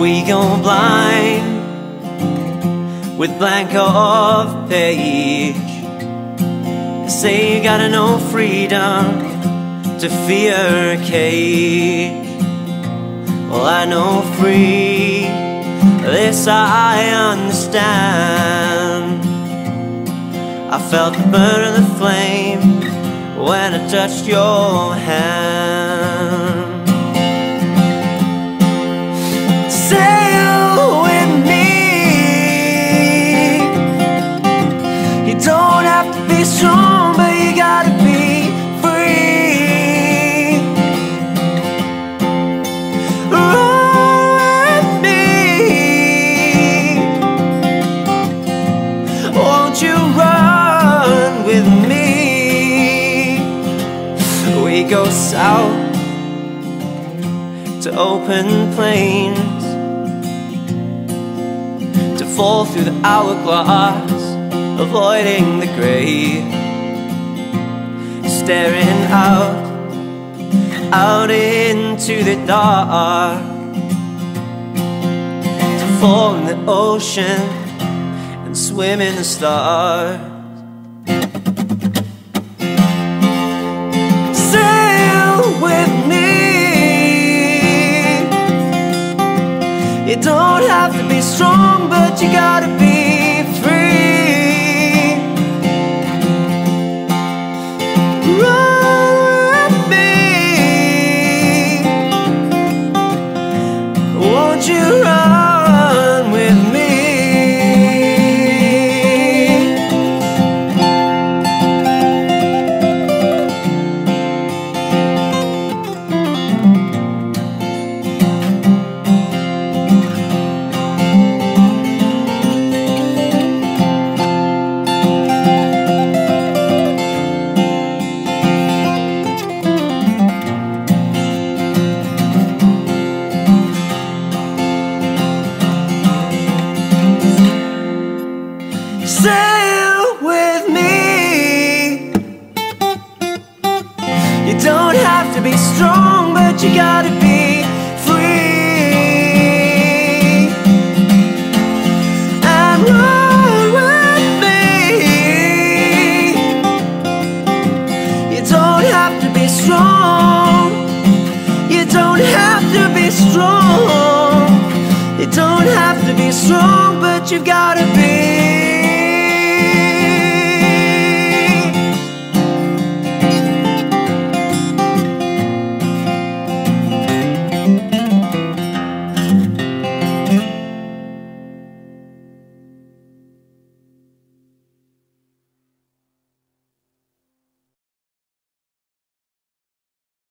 we go blind with blank of page. say you gotta know freedom to fear a cage. Well, I know free, this I understand. I felt the burn of the flame when I touched your hand. Sail with me. You don't have to be strong, but you gotta be free. With me. Won't you run with me? We go south to open plains fall through the hourglass, avoiding the grave, staring out, out into the dark, to fall in the ocean and swim in the stars. Sail with me. You don't have to be strong, you gotta be to be strong. You don't have to be strong, but you've gotta be